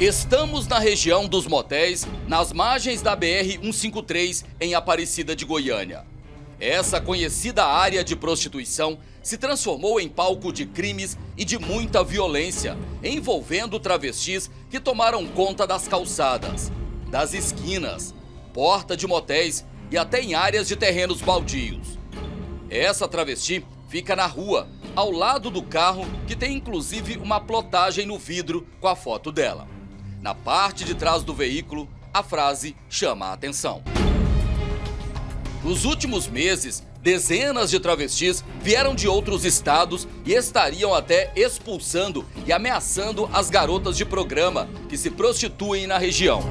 Estamos na região dos motéis, nas margens da BR-153, em Aparecida de Goiânia. Essa conhecida área de prostituição se transformou em palco de crimes e de muita violência, envolvendo travestis que tomaram conta das calçadas, das esquinas, porta de motéis e até em áreas de terrenos baldios. Essa travesti fica na rua, ao lado do carro, que tem inclusive uma plotagem no vidro com a foto dela. Na parte de trás do veículo, a frase chama a atenção. Nos últimos meses, dezenas de travestis vieram de outros estados e estariam até expulsando e ameaçando as garotas de programa que se prostituem na região.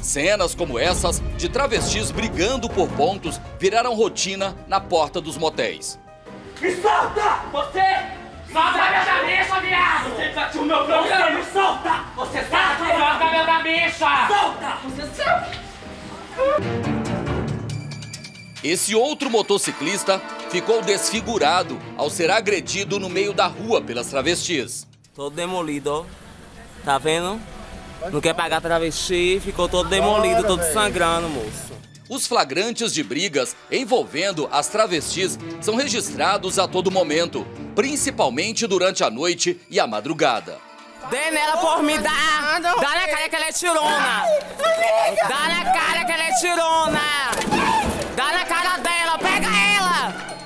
Cenas como essas de travestis brigando por pontos viraram rotina na porta dos motéis. Me solta! Você! Solta minha cabeça, viado! Você invadiu meu programa! Me solta! Você sabe! Solta meu cabeça! Solta! Você sabe! Esse outro motociclista ficou desfigurado ao ser agredido no meio da rua pelas travestis. Todo demolido, ó. Tá vendo? Não quer pagar travesti, ficou todo demolido, todo sangrando, moço. Os flagrantes de brigas envolvendo as travestis são registrados a todo momento, principalmente durante a noite e a madrugada. Dê nela por me dar! Dá na cara que ela é tirona! Dá na cara que ela é tirona! Dá na cara dela, pega ela!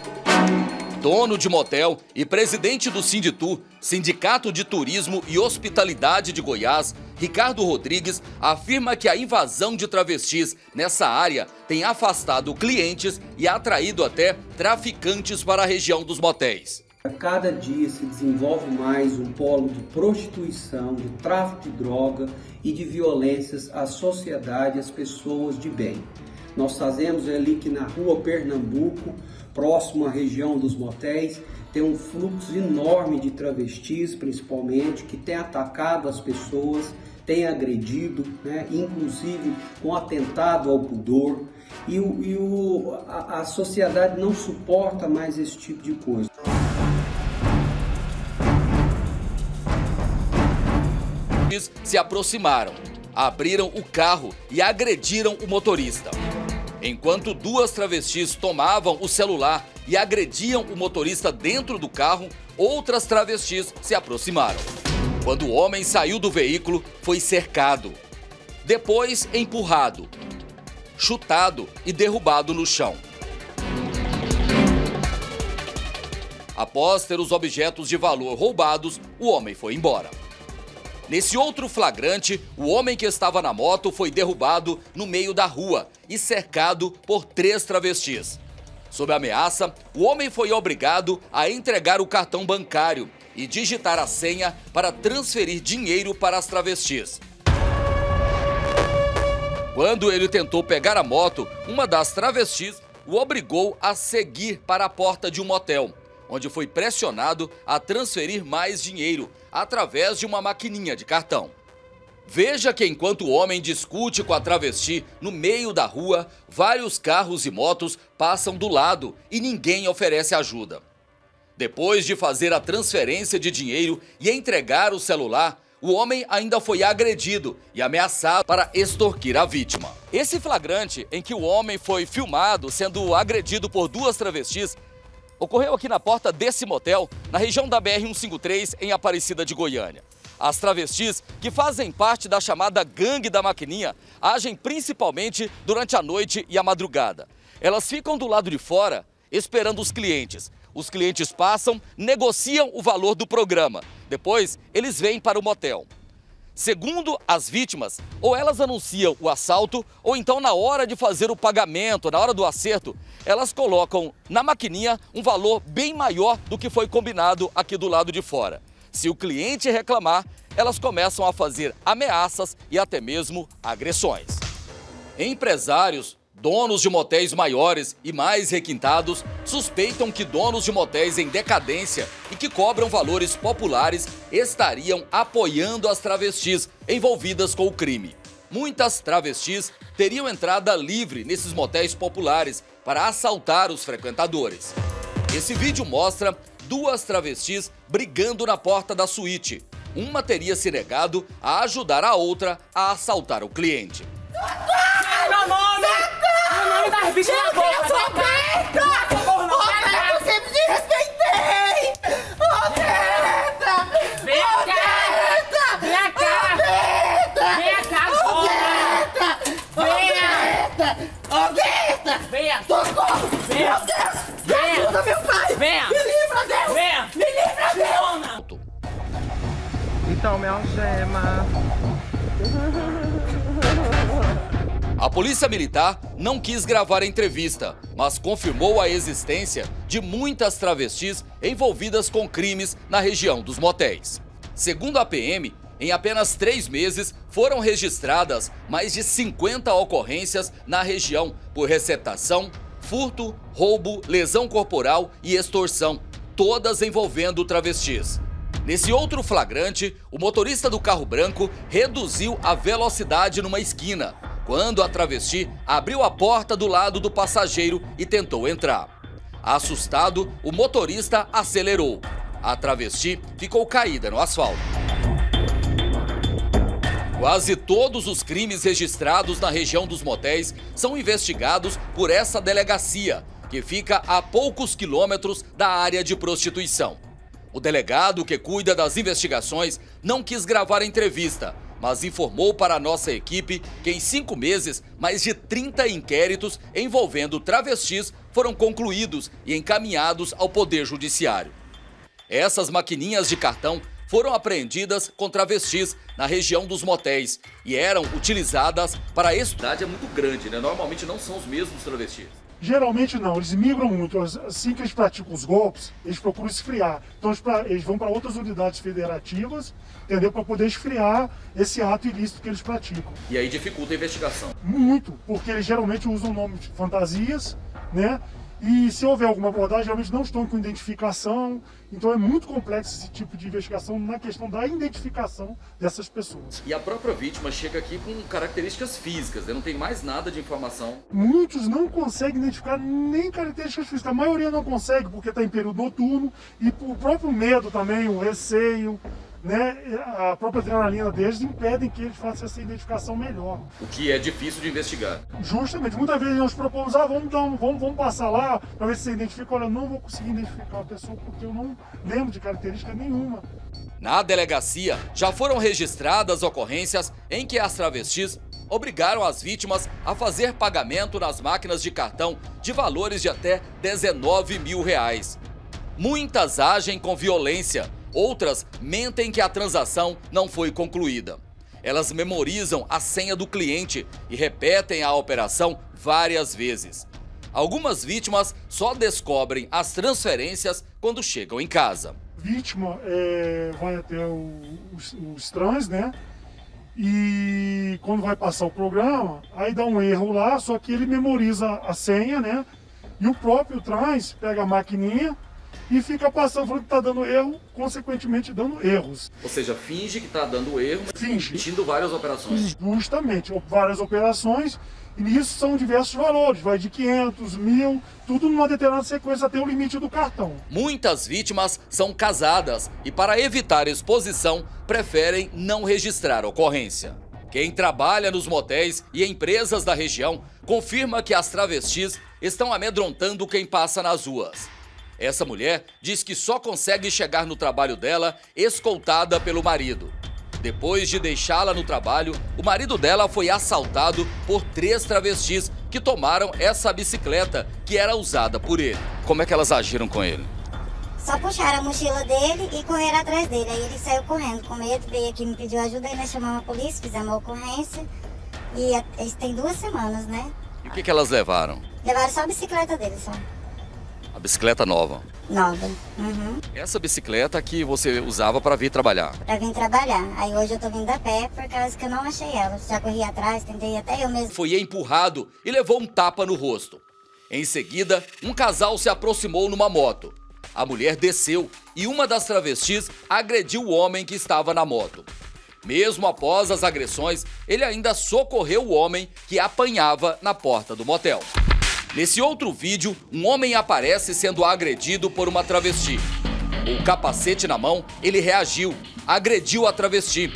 Dono de motel e presidente do Sinditu, Sindicato de Turismo e Hospitalidade de Goiás, Ricardo Rodrigues, afirma que a invasão de travestis nessa área tem afastado clientes e atraído até traficantes para a região dos motéis. A cada dia se desenvolve mais um polo de prostituição, de tráfico de droga e de violências à sociedade e às pessoas de bem. Nós fazemos ali que na rua Pernambuco, próximo à região dos motéis, tem um fluxo enorme de travestis, principalmente, que tem atacado as pessoas, tem agredido, né? inclusive com atentado ao pudor. E, o, e o, a, a sociedade não suporta mais esse tipo de coisa. Se aproximaram, abriram o carro e agrediram o motorista. Enquanto duas travestis tomavam o celular e agrediam o motorista dentro do carro, outras travestis se aproximaram. Quando o homem saiu do veículo, foi cercado. Depois, empurrado, chutado e derrubado no chão. Após ter os objetos de valor roubados, o homem foi embora. Nesse outro flagrante, o homem que estava na moto foi derrubado no meio da rua e cercado por três travestis. Sob ameaça, o homem foi obrigado a entregar o cartão bancário e digitar a senha para transferir dinheiro para as travestis. Quando ele tentou pegar a moto, uma das travestis o obrigou a seguir para a porta de um motel onde foi pressionado a transferir mais dinheiro através de uma maquininha de cartão. Veja que enquanto o homem discute com a travesti no meio da rua, vários carros e motos passam do lado e ninguém oferece ajuda. Depois de fazer a transferência de dinheiro e entregar o celular, o homem ainda foi agredido e ameaçado para extorquir a vítima. Esse flagrante em que o homem foi filmado sendo agredido por duas travestis ocorreu aqui na porta desse motel, na região da BR-153, em Aparecida de Goiânia. As travestis, que fazem parte da chamada gangue da maquininha, agem principalmente durante a noite e a madrugada. Elas ficam do lado de fora, esperando os clientes. Os clientes passam, negociam o valor do programa. Depois, eles vêm para o motel. Segundo as vítimas, ou elas anunciam o assalto, ou então na hora de fazer o pagamento, na hora do acerto, elas colocam na maquininha um valor bem maior do que foi combinado aqui do lado de fora. Se o cliente reclamar, elas começam a fazer ameaças e até mesmo agressões. Empresários Donos de motéis maiores e mais requintados suspeitam que donos de motéis em decadência e que cobram valores populares estariam apoiando as travestis envolvidas com o crime. Muitas travestis teriam entrada livre nesses motéis populares para assaltar os frequentadores. Esse vídeo mostra duas travestis brigando na porta da suíte. uma teria se negado a ajudar a outra a assaltar o cliente. Meu nome! Nome tá bichas na boca! Vem cá! Socorro, não! Vem cá! Eu sempre te respeitei! Greta! Vem cá! Vem cá! Vem cá! Venha! Ô, Greta! Venha! Socorro! Venha! Meu Deus! Venha! Ajuda meu pai! Venha! Me livra, Deus! Venha! Me livra, Deus! Então, minha algema. A polícia militar não quis gravar a entrevista, mas confirmou a existência de muitas travestis envolvidas com crimes na região dos motéis. Segundo a PM, em apenas três meses foram registradas mais de 50 ocorrências na região por receptação, furto, roubo, lesão corporal e extorsão, todas envolvendo travestis. Nesse outro flagrante, o motorista do carro branco reduziu a velocidade numa esquina, quando a travesti abriu a porta do lado do passageiro e tentou entrar. Assustado, o motorista acelerou. A travesti ficou caída no asfalto. Quase todos os crimes registrados na região dos motéis são investigados por essa delegacia, que fica a poucos quilômetros da área de prostituição. O delegado que cuida das investigações não quis gravar a entrevista, mas informou para a nossa equipe que em cinco meses, mais de 30 inquéritos envolvendo travestis foram concluídos e encaminhados ao Poder Judiciário. Essas maquininhas de cartão foram apreendidas com travestis na região dos motéis e eram utilizadas para a é muito grande, né? Normalmente não são os mesmos travestis. Geralmente não, eles migram muito. Assim que eles praticam os golpes, eles procuram esfriar. Então eles, pra- eles vão para outras unidades federativas, entendeu? Para poder esfriar esse ato ilícito que eles praticam. E aí dificulta a investigação. Muito, porque eles geralmente usam nomes de fantasias, né? E se houver alguma abordagem, geralmente não estão com identificação. Então é muito complexo esse tipo de investigação na questão da identificação dessas pessoas. E a própria vítima chega aqui com características físicas, né? não tem mais nada de informação. Muitos não conseguem identificar nem características físicas. A maioria não consegue porque está em período noturno e o próprio medo também, o receio, né, a própria adrenalina deles impedem que eles façam essa identificação melhor. O que é difícil de investigar. Justamente, muitas vezes nós propomos, ah, vamos, dar um- vamos, vamos passar lá para ver se você identifica. Olha, eu não vou conseguir identificar a pessoa porque eu não lembro de característica nenhuma. Na delegacia, já foram registradas ocorrências em que as travestis obrigaram as vítimas a fazer pagamento nas máquinas de cartão de valores de até 19 mil reais. Muitas agem com violência, outras mentem que a transação não foi concluída. Elas memorizam a senha do cliente e repetem a operação várias vezes. Algumas vítimas só descobrem as transferências quando chegam em casa. Vítima é, vai até o- os, os trans, né? E quando vai passar o programa, aí dá um erro lá, só que ele memoriza a senha, né? E o próprio trans pega a maquininha e fica passando, falando que tá dando erro, consequentemente dando erros. Ou seja, finge que está dando erro, Finge. repetindo várias operações. Justamente, várias operações, e nisso são diversos valores, vai de 500, mil, tudo numa determinada sequência até o limite do cartão. Muitas vítimas são casadas e, para evitar exposição, preferem não registrar ocorrência. Quem trabalha nos motéis e empresas da região confirma que as travestis estão amedrontando quem passa nas ruas. Essa mulher diz que só consegue chegar no trabalho dela escoltada pelo marido. Depois de deixá-la no trabalho, o marido dela foi assaltado por três travestis que tomaram essa bicicleta que era usada por ele. Como é que elas agiram com ele? Só puxaram a mochila dele e correram atrás dele. Aí ele saiu correndo com medo, veio aqui me pediu ajuda, aí nós chamamos a polícia, fizemos a ocorrência. E isso tem duas semanas, né? E o que, que elas levaram? Levaram só a bicicleta dele, só. A bicicleta nova. Nova. Uhum. Essa bicicleta que você usava para vir trabalhar. Pra vir trabalhar. Aí hoje eu tô vindo a pé por causa que eu não achei ela. Já corri atrás, tentei até eu mesmo. Foi empurrado e levou um tapa no rosto. Em seguida, um casal se aproximou numa moto. A mulher desceu e uma das travestis agrediu o homem que estava na moto. Mesmo após as agressões, ele ainda socorreu o homem que apanhava na porta do motel. Nesse outro vídeo, um homem aparece sendo agredido por uma travesti. Com o capacete na mão, ele reagiu agrediu a travesti.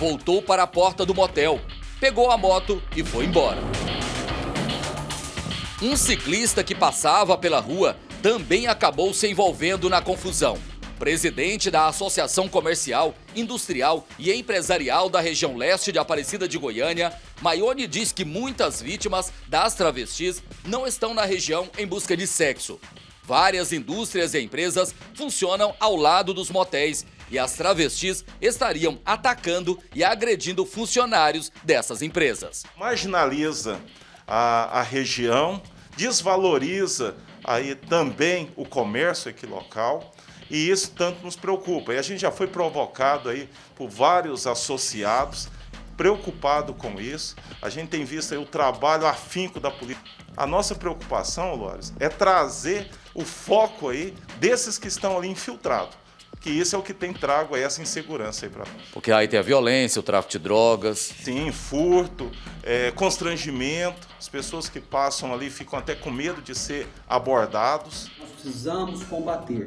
Voltou para a porta do motel, pegou a moto e foi embora. Um ciclista que passava pela rua também acabou se envolvendo na confusão. Presidente da Associação Comercial, Industrial e Empresarial da região leste de Aparecida de Goiânia, Maione diz que muitas vítimas das travestis não estão na região em busca de sexo. Várias indústrias e empresas funcionam ao lado dos motéis e as travestis estariam atacando e agredindo funcionários dessas empresas. Marginaliza a, a região, desvaloriza aí também o comércio aqui local e isso tanto nos preocupa. E a gente já foi provocado aí por vários associados preocupado com isso. A gente tem visto aí o trabalho afinco da polícia. A nossa preocupação, Lores, é trazer o foco aí desses que estão ali infiltrados. Que isso é o que tem trago aí essa insegurança aí para nós. Porque aí tem a violência, o tráfico de drogas. Sim, furto, é, constrangimento. As pessoas que passam ali ficam até com medo de ser abordados. Nós precisamos combater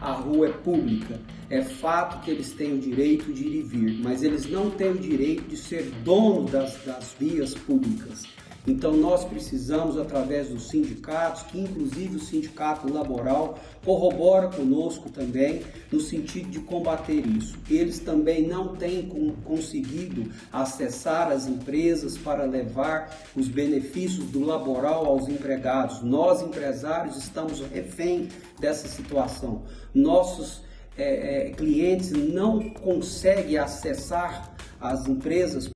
a rua é pública. É fato que eles têm o direito de ir e vir, mas eles não têm o direito de ser dono das, das vias públicas. Então nós precisamos, através dos sindicatos, que inclusive o sindicato laboral corrobora conosco também no sentido de combater isso. Eles também não têm conseguido acessar as empresas para levar os benefícios do laboral aos empregados. Nós, empresários, estamos refém dessa situação. Nossos é, é, clientes não conseguem acessar as empresas